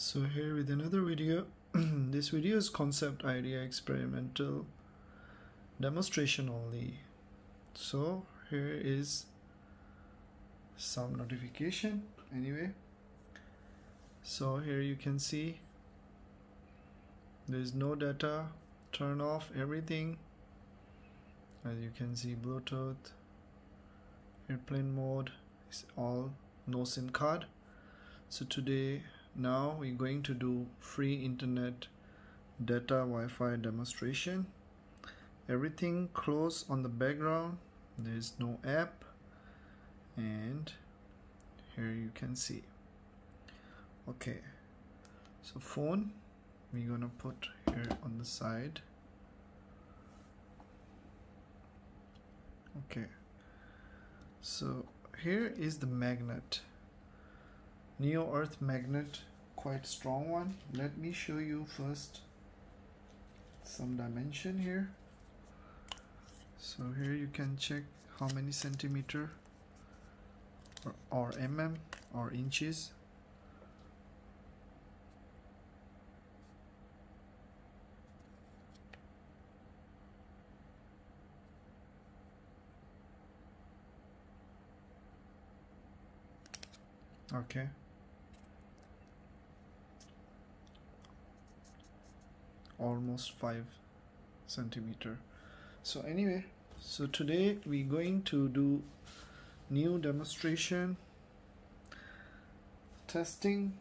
So here with another video. this video is concept idea experimental demonstration only. So here is some notification anyway. So here you can see there is no data, turn off everything. As you can see Bluetooth, airplane mode is all no SIM card. So today now we're going to do free internet data Wi-Fi demonstration. Everything close on the background. There's no app. And here you can see. Okay. So phone we're gonna put here on the side. Okay. So here is the magnet Neo Earth magnet quite strong one. Let me show you first some dimension here. So here you can check how many centimeter or, or mm or inches. Okay almost 5 centimeter. So anyway so today we're going to do new demonstration testing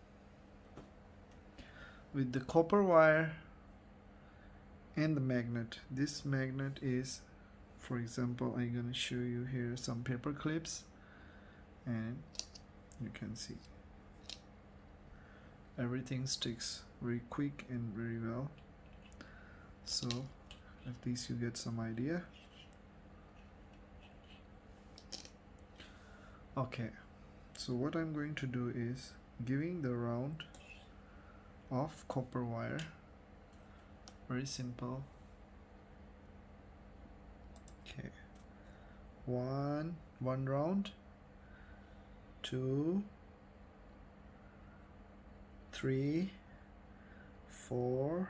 with the copper wire and the magnet. This magnet is for example I'm gonna show you here some paper clips and you can see. Everything sticks very quick and very well so at least you get some idea. Okay. So what I'm going to do is giving the round of copper wire. Very simple. Okay. One one round. Two three four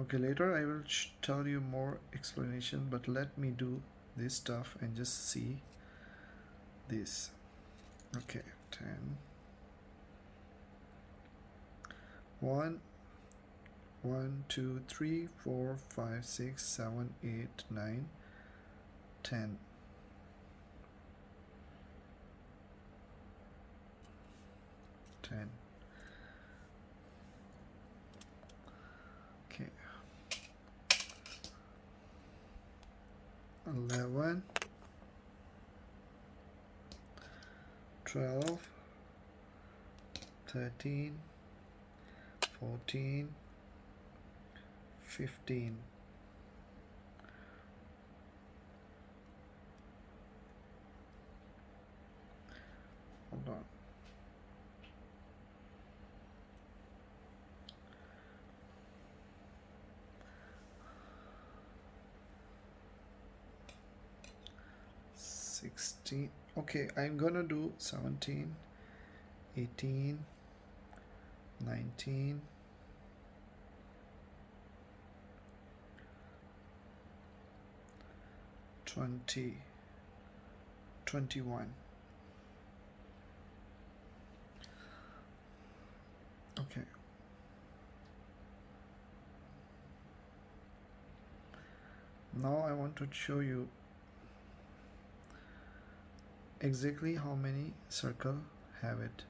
okay later I will tell you more explanation but let me do this stuff and just see this. Okay 10 1 1 2 3 4 5 6 7 8 9 10 10 11 12 13 14 15 hold on 16 okay I'm gonna do 17 18 19 20 21 okay. Now I want to show you exactly how many circle have it.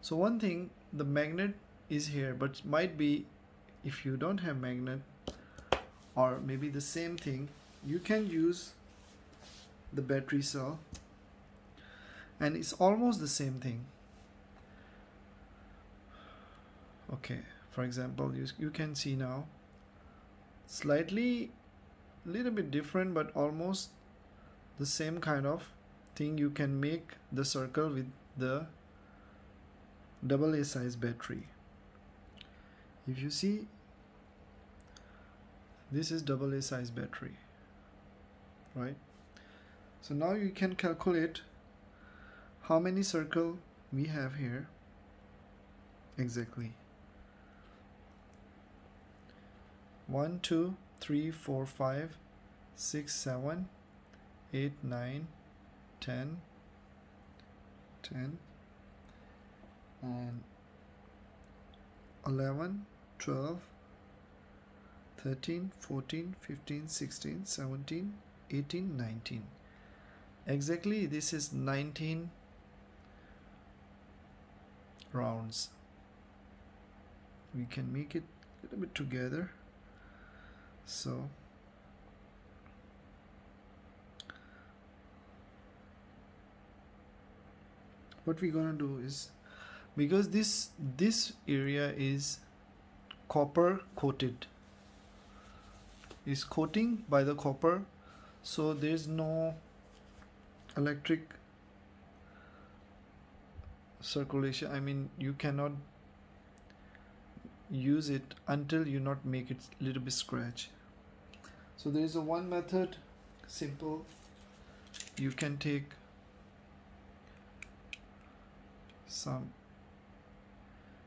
So one thing the magnet is here but might be if you don't have magnet or maybe the same thing you can use the battery cell and it's almost the same thing. Okay for example you, you can see now slightly little bit different but almost the same kind of thing you can make the circle with the double A size battery. If you see this is double A size battery right? So now you can calculate how many circle we have here exactly. One two three four five six seven eight nine ten. Ten. And 11 12 13 14 15 16 17 18 19 exactly this is 19 rounds. We can make it a little bit together. So what we're gonna do is because this this area is copper coated. Is coating by the copper so there's no electric circulation. I mean you cannot use it until you not make it little bit scratch. So there is a one method simple. You can take some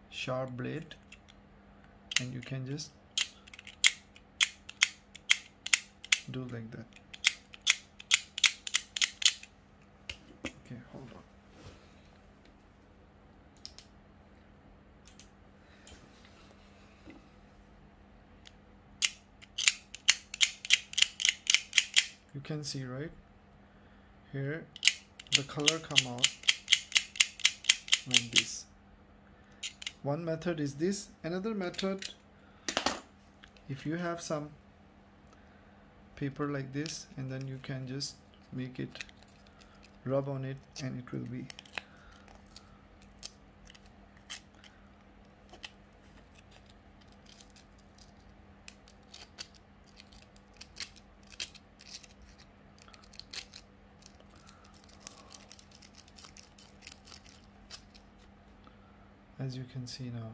sharp blade and you can just do like that. Okay hold on. You can see right? Here the color come out like this. One method is this. Another method if you have some paper like this and then you can just make it rub on it and it will be see now.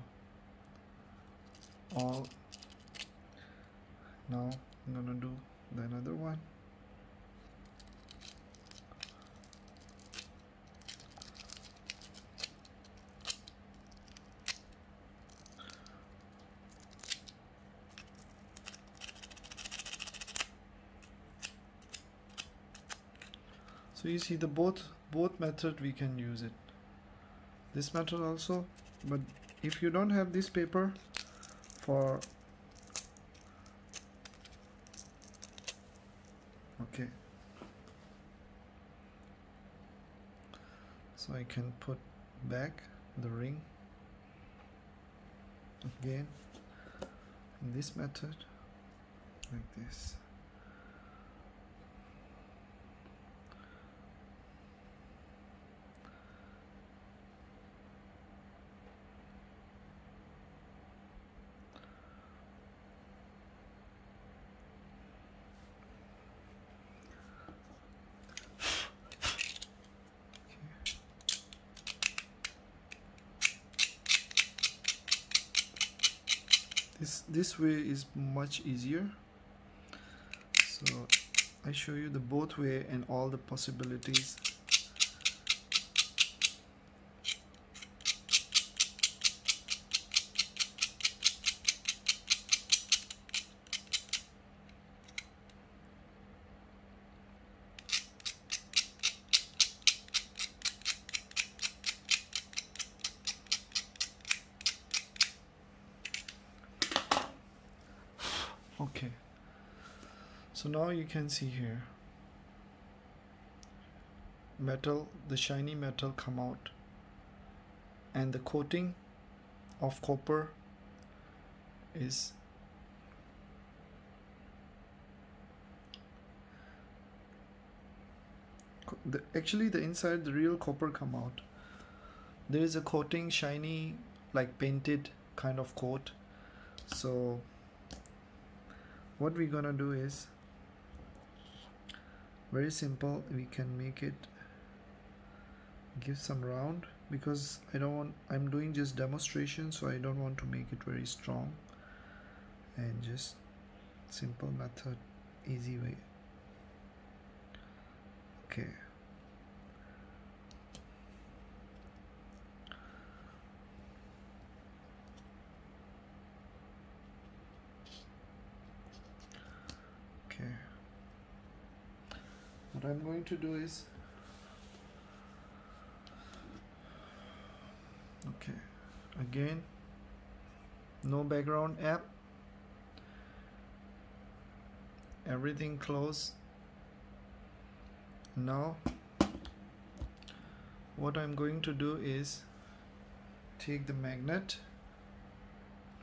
All. Now I'm gonna do the another one. So you see the both both method we can use it. This method also but if you don't have this paper for okay. So I can put back the ring again. In this method like this this way is much easier. So I show you the both way and all the possibilities okay so now you can see here. Metal the shiny metal come out. And the coating of copper is the, actually the inside the real copper come out. There is a coating shiny like painted kind of coat. So what we're gonna do is very simple. We can make it give some round because I don't want I'm doing just demonstration so I don't want to make it very strong. And just simple method easy way. Okay what I'm going to do is okay again no background app everything close. Now what I'm going to do is take the magnet.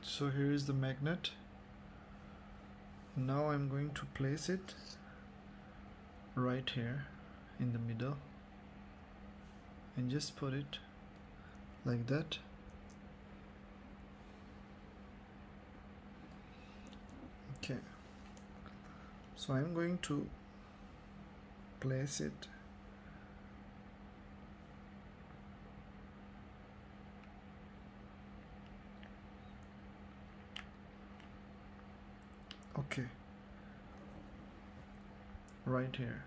So here is the magnet. Now I'm going to place it right here in the middle. And just put it like that. Okay. So I'm going to place it okay right here.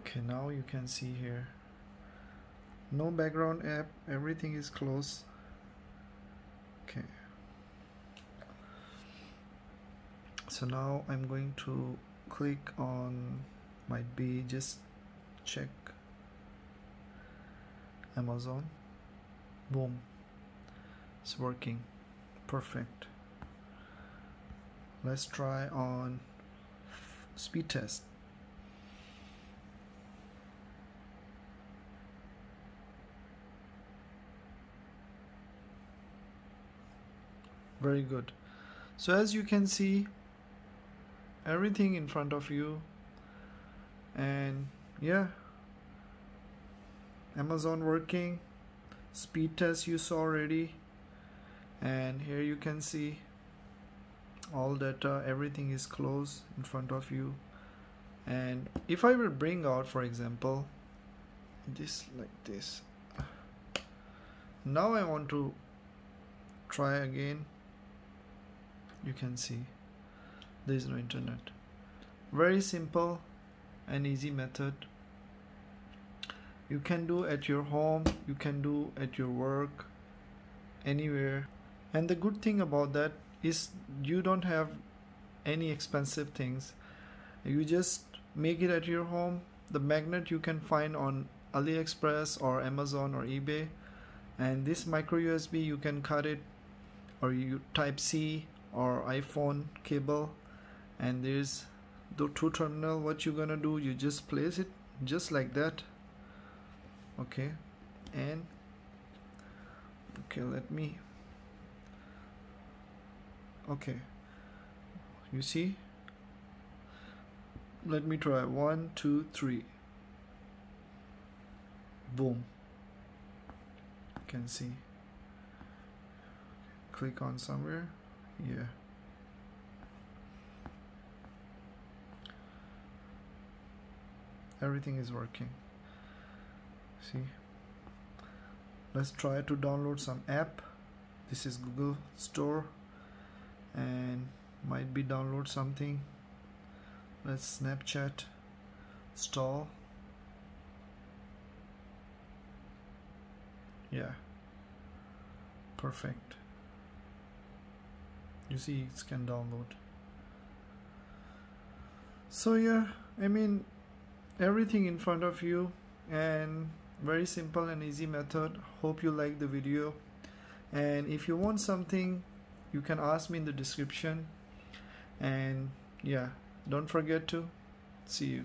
Okay now you can see here. No background app. Everything is closed. Okay. So now I'm going to click on might be just check Amazon. Boom. It's working. Perfect let's try on speed test. Very good. So as you can see everything in front of you and yeah Amazon working. Speed test you saw already. And here you can see all data uh, everything is closed in front of you. And if I will bring out for example this like this. Now I want to try again. You can see. There is no internet. Very simple and easy method. You can do at your home you can do at your work anywhere. And the good thing about that is you don't have any expensive things. You just make it at your home. The magnet you can find on aliexpress or amazon or ebay. And this micro usb you can cut it or you type c or iphone cable. And there's the two terminal what you're gonna do you just place it just like that. Okay. And okay let me okay. You see? Let me try. One two three. Boom. You can see. Click on somewhere? Yeah. Everything is working. See? Let's try to download some app. This is Google Store and might be download something. Let's Snapchat stall. Yeah. Perfect. You see it can download. So yeah I mean everything in front of you and very simple and easy method. Hope you like the video. And if you want something you can ask me in the description. And yeah don't forget to see you